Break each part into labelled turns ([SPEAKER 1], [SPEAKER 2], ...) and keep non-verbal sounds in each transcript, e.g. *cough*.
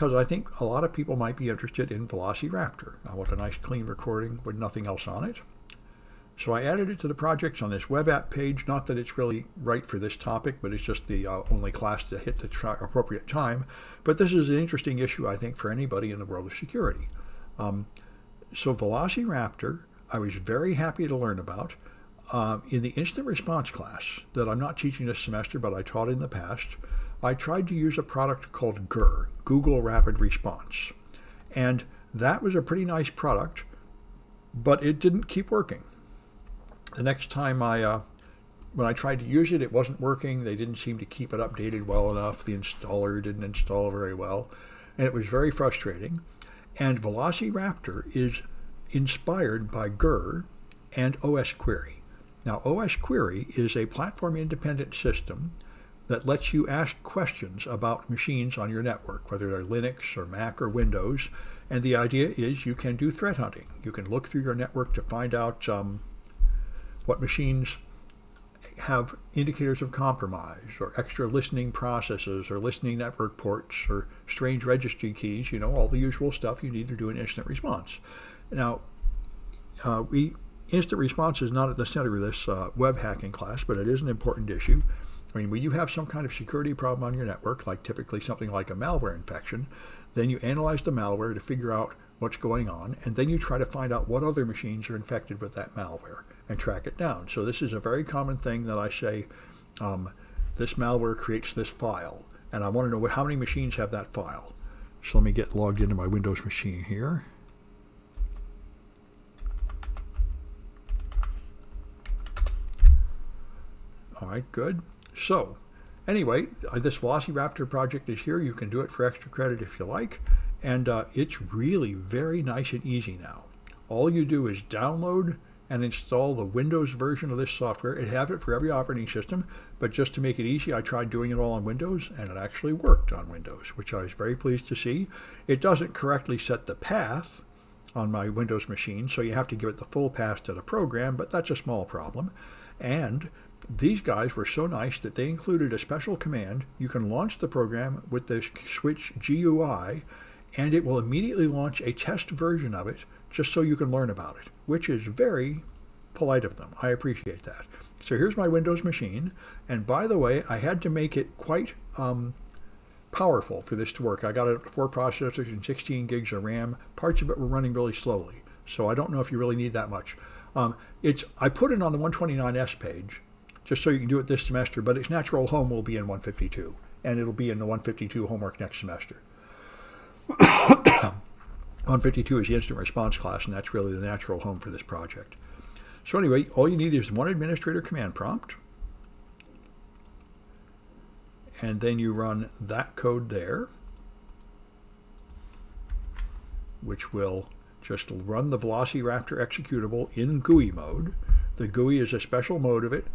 [SPEAKER 1] because I think a lot of people might be interested in Velociraptor. I want a nice clean recording with nothing else on it. So I added it to the projects on this web app page. Not that it's really right for this topic, but it's just the uh, only class to hit the appropriate time. But this is an interesting issue, I think, for anybody in the world of security. Um, so Velociraptor, I was very happy to learn about. Uh, in the incident response class that I'm not teaching this semester, but I taught in the past, I tried to use a product called GRR, Google Rapid Response. And that was a pretty nice product, but it didn't keep working. The next time I, uh, when I tried to use it, it wasn't working. They didn't seem to keep it updated well enough. The installer didn't install very well. And it was very frustrating. And Velociraptor is inspired by GRR and OS Query. Now, OS Query is a platform independent system that lets you ask questions about machines on your network, whether they're Linux or Mac or Windows. And the idea is you can do threat hunting. You can look through your network to find out um, what machines have indicators of compromise or extra listening processes or listening network ports or strange registry keys, you know, all the usual stuff you need to do an instant response. Now, uh, we instant response is not at the center of this uh, web hacking class, but it is an important issue. I mean, when you have some kind of security problem on your network, like typically something like a malware infection, then you analyze the malware to figure out what's going on, and then you try to find out what other machines are infected with that malware and track it down. So this is a very common thing that I say, um, this malware creates this file, and I want to know how many machines have that file. So let me get logged into my Windows machine here. All right, good. So anyway, uh, this Velociraptor project is here. You can do it for extra credit if you like. And uh, it's really very nice and easy now. All you do is download and install the Windows version of this software. It have it for every operating system, but just to make it easy, I tried doing it all on Windows, and it actually worked on Windows, which I was very pleased to see. It doesn't correctly set the path on my Windows machine, so you have to give it the full path to the program, but that's a small problem. And these guys were so nice that they included a special command. You can launch the program with the switch GUI, and it will immediately launch a test version of it just so you can learn about it, which is very polite of them. I appreciate that. So here's my Windows machine, and by the way, I had to make it quite um, powerful for this to work. I got it four processors and 16 gigs of RAM. Parts of it were running really slowly, so I don't know if you really need that much. Um, it's I put it on the 129S page, just so you can do it this semester, but its natural home will be in 152, and it'll be in the 152 homework next semester. *coughs* 152 is the instant response class, and that's really the natural home for this project. So anyway, all you need is one administrator command prompt, and then you run that code there, which will just run the Velociraptor executable in GUI mode. The GUI is a special mode of it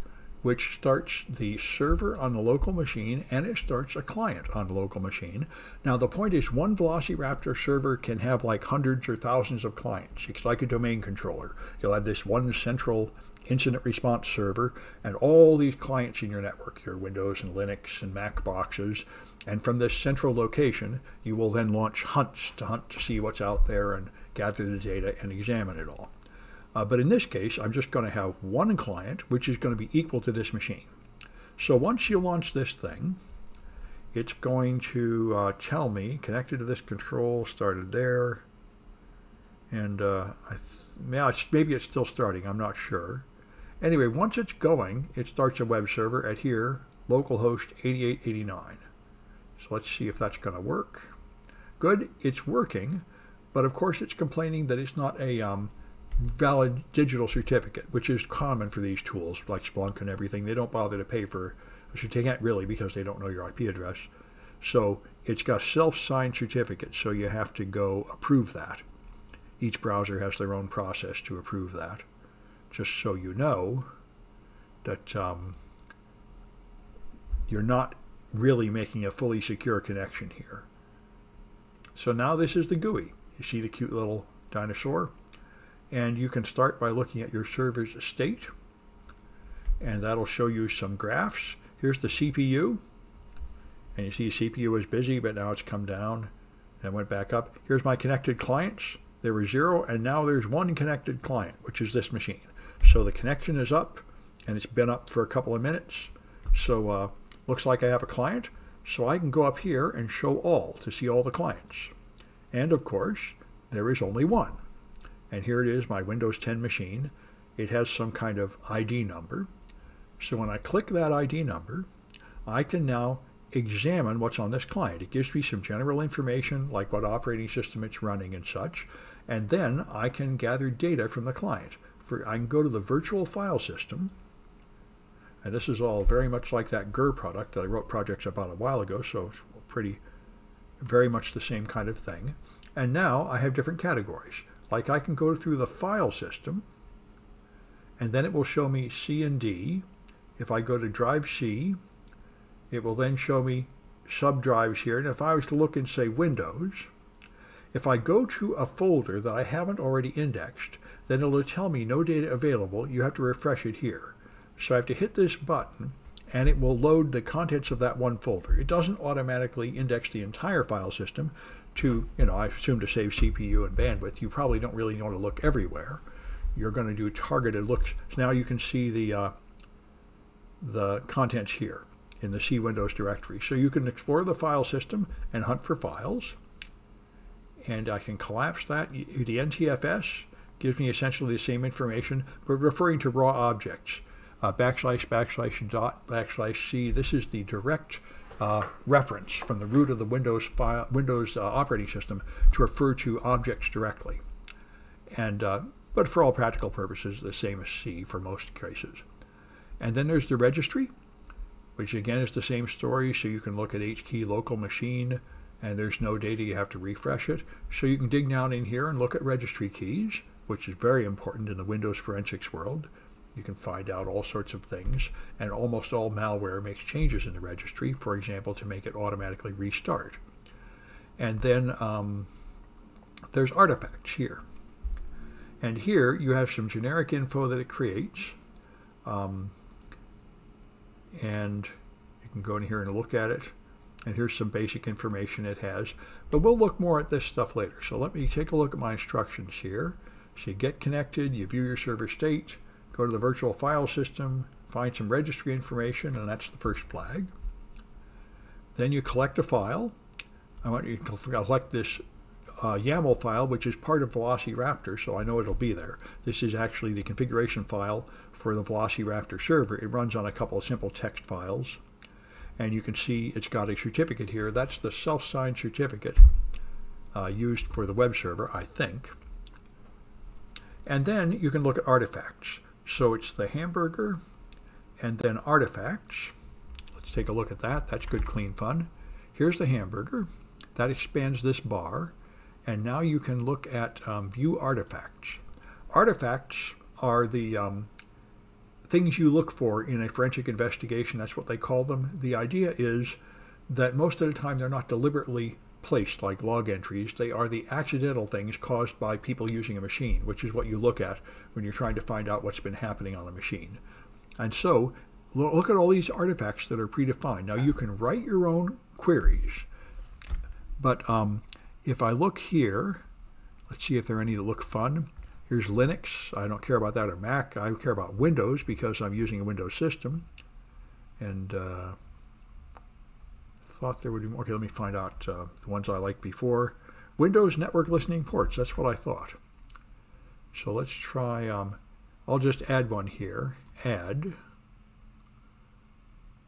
[SPEAKER 1] which starts the server on the local machine and it starts a client on the local machine. Now the point is one Velociraptor server can have like hundreds or thousands of clients. It's like a domain controller. You'll have this one central incident response server and all these clients in your network, your Windows and Linux and Mac boxes. And from this central location, you will then launch hunts to hunt to see what's out there and gather the data and examine it all. Uh, but in this case, I'm just going to have one client, which is going to be equal to this machine. So once you launch this thing, it's going to uh, tell me, connected to this control, started there, and uh, it's, maybe it's still starting, I'm not sure. Anyway, once it's going, it starts a web server at here, localhost 8889. So let's see if that's going to work. Good, it's working, but of course it's complaining that it's not a um, valid digital certificate, which is common for these tools like Splunk and everything. They don't bother to pay for a certificate really because they don't know your IP address. So it's got self-signed certificate, so you have to go approve that. Each browser has their own process to approve that, just so you know that um, you're not really making a fully secure connection here. So now this is the GUI. You see the cute little dinosaur? And you can start by looking at your server's state. And that'll show you some graphs. Here's the CPU. And you see CPU is busy, but now it's come down. and went back up. Here's my connected clients. There were zero, and now there's one connected client, which is this machine. So the connection is up, and it's been up for a couple of minutes. So uh, looks like I have a client. So I can go up here and show all to see all the clients. And of course, there is only one. And here it is, my Windows 10 machine. It has some kind of ID number. So when I click that ID number, I can now examine what's on this client. It gives me some general information like what operating system it's running and such. And then I can gather data from the client. For, I can go to the virtual file system. And this is all very much like that GRR product that I wrote projects about a while ago, so it's pretty, very much the same kind of thing. And now I have different categories. Like I can go through the file system, and then it will show me C and D. If I go to drive C, it will then show me subdrives here. And if I was to look and say Windows, if I go to a folder that I haven't already indexed, then it'll tell me no data available. You have to refresh it here. So I have to hit this button and it will load the contents of that one folder. It doesn't automatically index the entire file system to, you know, I assume to save CPU and bandwidth. You probably don't really want to look everywhere. You're going to do targeted looks. So now you can see the, uh, the contents here in the C Windows directory. So you can explore the file system and hunt for files. And I can collapse that. The NTFS gives me essentially the same information, but referring to raw objects. Uh, backslash, backslash, dot, backslash C. This is the direct uh, reference from the root of the Windows, file, Windows uh, operating system to refer to objects directly. And, uh, but for all practical purposes, the same as C for most cases. And then there's the registry which again is the same story. So you can look at HKey local machine and there's no data, you have to refresh it. So you can dig down in here and look at registry keys, which is very important in the Windows forensics world. You can find out all sorts of things, and almost all malware makes changes in the registry, for example, to make it automatically restart. And then um, there's artifacts here. And here you have some generic info that it creates. Um, and you can go in here and look at it. And here's some basic information it has. But we'll look more at this stuff later. So let me take a look at my instructions here. So you get connected, you view your server state, go to the virtual file system, find some registry information, and that's the first flag. Then you collect a file. I want you to collect this uh, YAML file, which is part of Velociraptor, so I know it'll be there. This is actually the configuration file for the Velociraptor server. It runs on a couple of simple text files. And you can see it's got a certificate here. That's the self-signed certificate uh, used for the web server, I think. And then you can look at artifacts. So it's the hamburger and then artifacts. Let's take a look at that. That's good, clean fun. Here's the hamburger. That expands this bar. And now you can look at um, view artifacts. Artifacts are the um, things you look for in a forensic investigation. That's what they call them. The idea is that most of the time they're not deliberately placed like log entries. They are the accidental things caused by people using a machine, which is what you look at when you're trying to find out what's been happening on a machine. And so look at all these artifacts that are predefined. Now you can write your own queries, but um, if I look here, let's see if there are any that look fun. Here's Linux. I don't care about that or Mac. I care about Windows because I'm using a Windows system. And uh, thought there would be more. Okay, let me find out uh, the ones I liked before. Windows network listening ports. That's what I thought. So let's try. Um, I'll just add one here. Add.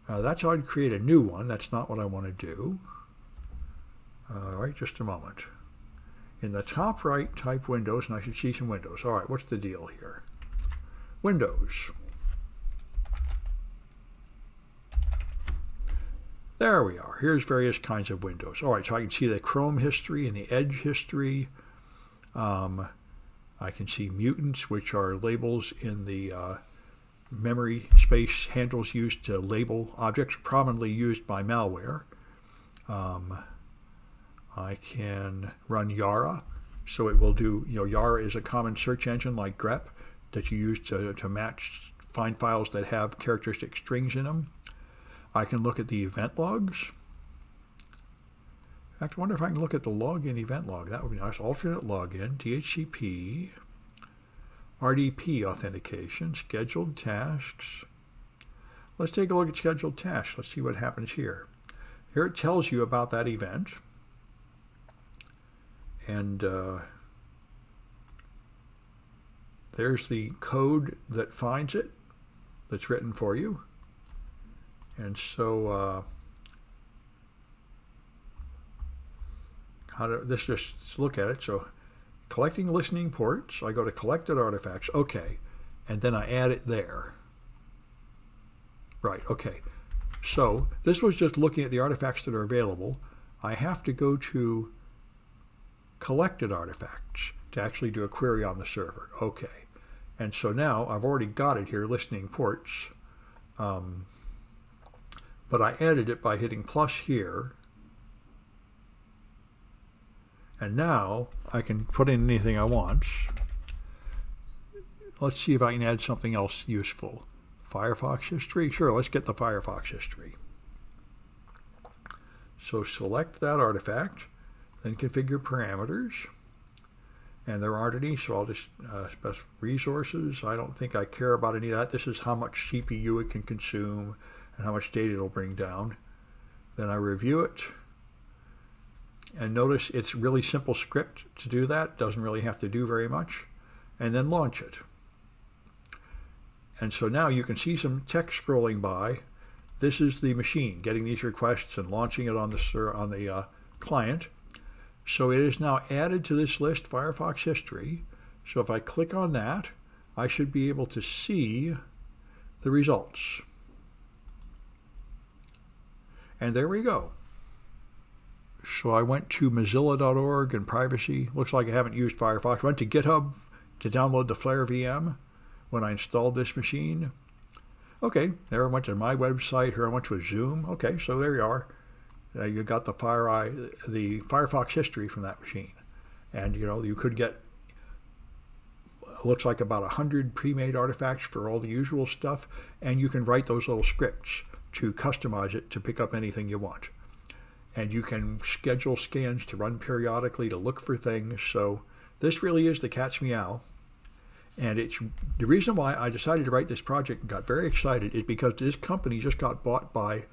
[SPEAKER 1] Uh, that's how I'd create a new one. That's not what I want to do. All right, just a moment. In the top right, type Windows, and I should see some Windows. All right, what's the deal here? Windows. There we are. Here's various kinds of windows. All right, so I can see the Chrome history and the Edge history. Um, I can see mutants, which are labels in the uh, memory space handles used to label objects, commonly used by malware. Um, I can run Yara. So it will do, you know, Yara is a common search engine like grep that you use to, to match, find files that have characteristic strings in them. I can look at the event logs. In fact, I wonder if I can look at the login event log. That would be nice. Alternate login, DHCP, RDP authentication, scheduled tasks. Let's take a look at scheduled tasks. Let's see what happens here. Here it tells you about that event. And uh, there's the code that finds it that's written for you. And so uh, how to, this just look at it. So collecting listening ports, I go to collected artifacts, okay, and then I add it there. Right, okay. So this was just looking at the artifacts that are available. I have to go to collected artifacts to actually do a query on the server. Okay. And so now I've already got it here, listening ports. Um, but I added it by hitting plus here. And now I can put in anything I want. Let's see if I can add something else useful. Firefox history? Sure, let's get the Firefox history. So select that artifact, then configure parameters. And there aren't any, so I'll just uh, resources. I don't think I care about any of that. This is how much CPU it can consume and how much data it'll bring down. Then I review it. And notice it's really simple script to do that. Doesn't really have to do very much. And then launch it. And so now you can see some text scrolling by. This is the machine getting these requests and launching it on the, on the uh, client. So it is now added to this list, Firefox history. So if I click on that, I should be able to see the results. And there we go. So I went to mozilla.org and privacy. Looks like I haven't used Firefox. Went to GitHub to download the Flare VM when I installed this machine. Okay, there I went to my website. Here I went to a Zoom. Okay, so there you are. Uh, you got the FireEye, the Firefox history from that machine, and you know you could get looks like about a hundred pre-made artifacts for all the usual stuff, and you can write those little scripts to customize it to pick up anything you want. And you can schedule scans to run periodically to look for things. So this really is the cat's meow. And it's the reason why I decided to write this project and got very excited is because this company just got bought by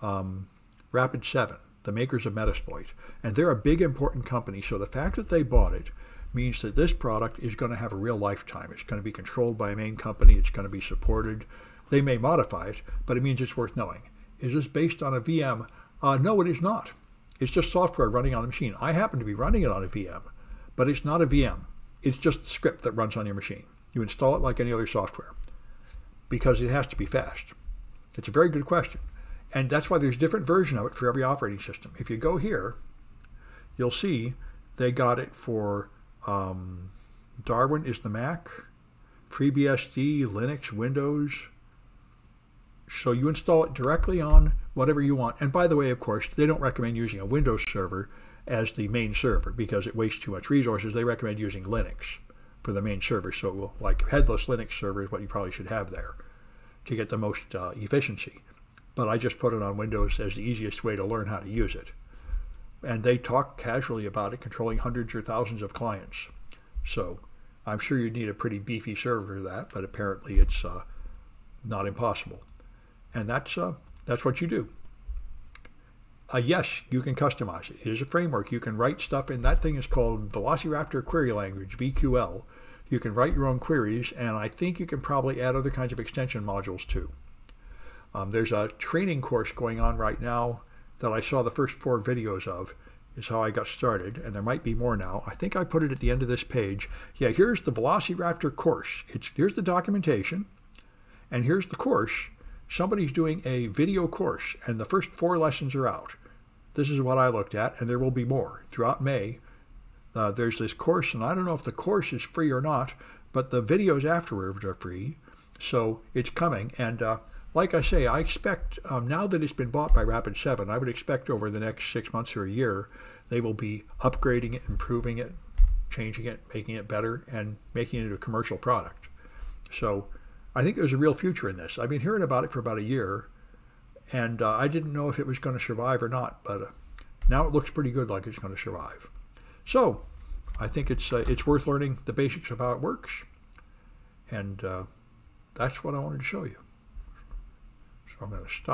[SPEAKER 1] um, Rapid7, the makers of Metasploit. And they're a big, important company. So the fact that they bought it means that this product is going to have a real lifetime. It's going to be controlled by a main company. It's going to be supported. They may modify it, but it means it's worth knowing. Is this based on a VM? Uh, no, it is not. It's just software running on a machine. I happen to be running it on a VM, but it's not a VM. It's just the script that runs on your machine. You install it like any other software because it has to be fast. It's a very good question. And that's why there's different version of it for every operating system. If you go here, you'll see they got it for um, Darwin is the Mac, FreeBSD, Linux, Windows, so you install it directly on whatever you want. And by the way, of course, they don't recommend using a Windows server as the main server because it wastes too much resources. They recommend using Linux for the main server. So like headless Linux server is what you probably should have there to get the most uh, efficiency. But I just put it on Windows as the easiest way to learn how to use it. And they talk casually about it, controlling hundreds or thousands of clients. So I'm sure you'd need a pretty beefy server for that, but apparently it's uh, not impossible and that's uh, that's what you do. Uh, yes, you can customize it. It is a framework. You can write stuff in. That thing is called Velociraptor Query Language, VQL. You can write your own queries, and I think you can probably add other kinds of extension modules too. Um, there's a training course going on right now that I saw the first four videos of, is how I got started, and there might be more now. I think I put it at the end of this page. Yeah, here's the Velociraptor course. It's Here's the documentation, and here's the course somebody's doing a video course and the first four lessons are out. This is what I looked at, and there will be more throughout May. Uh, there's this course, and I don't know if the course is free or not, but the videos afterwards are free. So it's coming. And uh, like I say, I expect um, now that it's been bought by Rapid7, I would expect over the next six months or a year, they will be upgrading it, improving it, changing it, making it better, and making it a commercial product. So I think there's a real future in this. I've been hearing about it for about a year, and uh, I didn't know if it was going to survive or not. But uh, Now it looks pretty good like it's going to survive. So I think it's, uh, it's worth learning the basics of how it works. And uh, that's what I wanted to show you. So I'm going to stop.